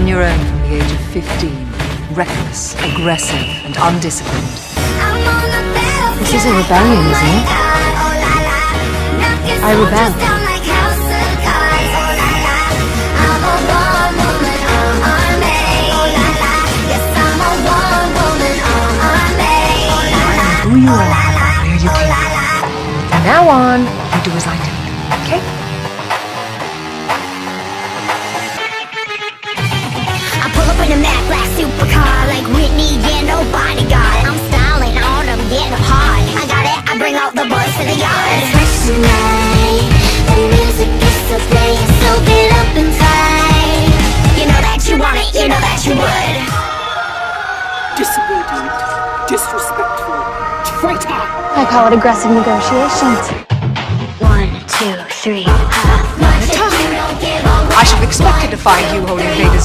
on your own from the age of 15. Reckless, aggressive, and undisciplined. This is a rebellion, isn't it? I rebel. Who you are, where you came from. From now on, you do as I tell you, okay? In a Mac black supercar like Whitney, yeah, no bodyguard. I'm styling on them, getting hard. I got it, I bring out the boys to the yard. It's fresh tonight, the music is still playing, so get up and tight. You know that you want it, you know that you would. Disobedient, disrespectful, traitor! I call it aggressive negotiations. One, two, three, ha. I should have expected to find you holding Vader's